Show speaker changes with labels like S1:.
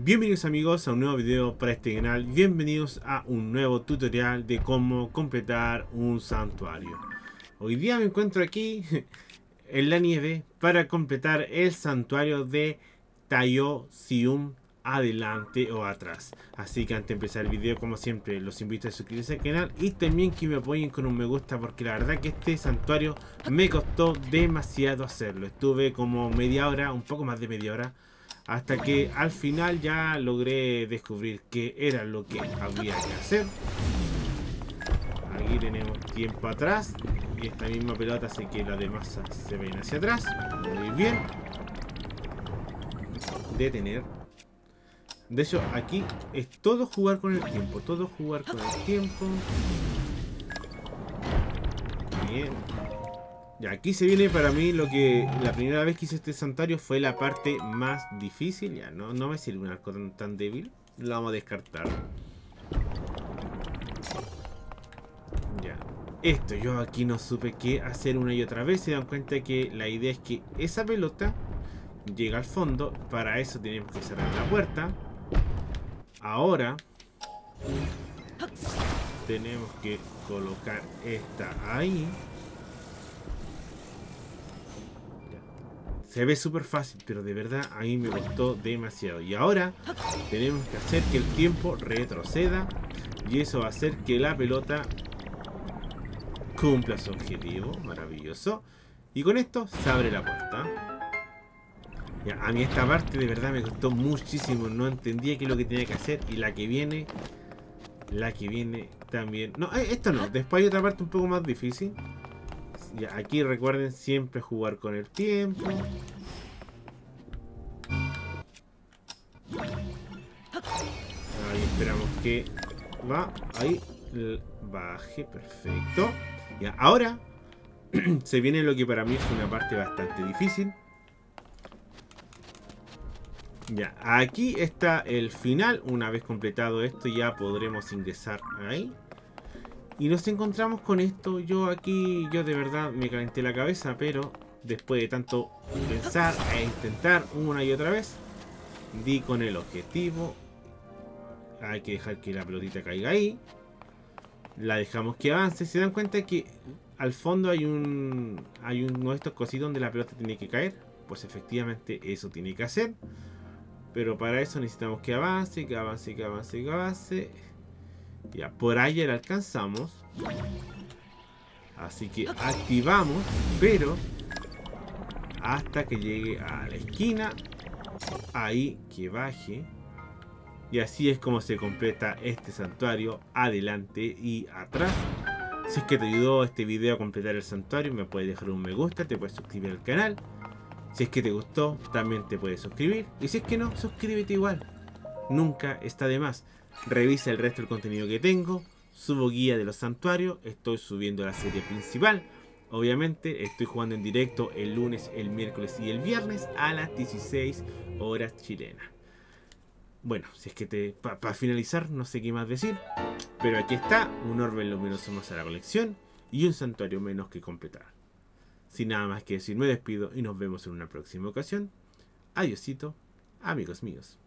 S1: Bienvenidos amigos a un nuevo video para este canal, bienvenidos a un nuevo tutorial de cómo completar un santuario. Hoy día me encuentro aquí en la nieve para completar el santuario de Tayo Sium adelante o atrás. Así que antes de empezar el video, como siempre, los invito a suscribirse al canal y también que me apoyen con un me gusta porque la verdad que este santuario me costó demasiado hacerlo. Estuve como media hora, un poco más de media hora hasta que al final ya logré descubrir qué era lo que había que hacer. Aquí tenemos tiempo atrás. Y esta misma pelota hace que las demás se ven hacia atrás. Muy bien. Detener. De hecho, aquí es todo jugar con el tiempo. Todo jugar con el tiempo. Bien. Ya, aquí se viene para mí lo que la primera vez que hice este santuario fue la parte más difícil. Ya, no, no me sirve un arco tan, débil. Lo vamos a descartar. Ya. Esto yo aquí no supe qué hacer una y otra vez. Se dan cuenta que la idea es que esa pelota llega al fondo. Para eso tenemos que cerrar la puerta. Ahora tenemos que colocar esta ahí. Se ve súper fácil, pero de verdad a mí me costó demasiado. Y ahora tenemos que hacer que el tiempo retroceda. Y eso va a hacer que la pelota cumpla su objetivo. Maravilloso. Y con esto se abre la puerta. A mí esta parte de verdad me costó muchísimo. No entendía qué es lo que tenía que hacer. Y la que viene... La que viene también... No, eh, esto no. Después hay otra parte un poco más difícil aquí recuerden siempre jugar con el tiempo. Ahí esperamos que va. Ahí baje. Perfecto. Ya, ahora se viene lo que para mí es una parte bastante difícil. Ya, aquí está el final. Una vez completado esto ya podremos ingresar ahí. Y nos encontramos con esto. Yo aquí, yo de verdad me calenté la cabeza, pero después de tanto pensar e intentar una y otra vez, di con el objetivo. Hay que dejar que la pelotita caiga ahí. La dejamos que avance. Se dan cuenta que al fondo hay un hay uno de estos cositos donde la pelota tiene que caer. Pues efectivamente eso tiene que hacer. Pero para eso necesitamos que avance, que avance, que avance, que avance. Ya, por la alcanzamos. Así que activamos, pero hasta que llegue a la esquina. Ahí que baje. Y así es como se completa este santuario adelante y atrás. Si es que te ayudó este video a completar el santuario, me puedes dejar un me gusta, te puedes suscribir al canal. Si es que te gustó, también te puedes suscribir. Y si es que no, suscríbete igual. Nunca está de más. Revisa el resto del contenido que tengo. Subo guía de los santuarios. Estoy subiendo la serie principal. Obviamente estoy jugando en directo el lunes, el miércoles y el viernes a las 16 horas chilenas. Bueno, si es que te... Para finalizar, no sé qué más decir. Pero aquí está, un orbe luminoso más a la colección y un santuario menos que completar. Sin nada más que decir, me despido y nos vemos en una próxima ocasión. Adiósito, amigos míos.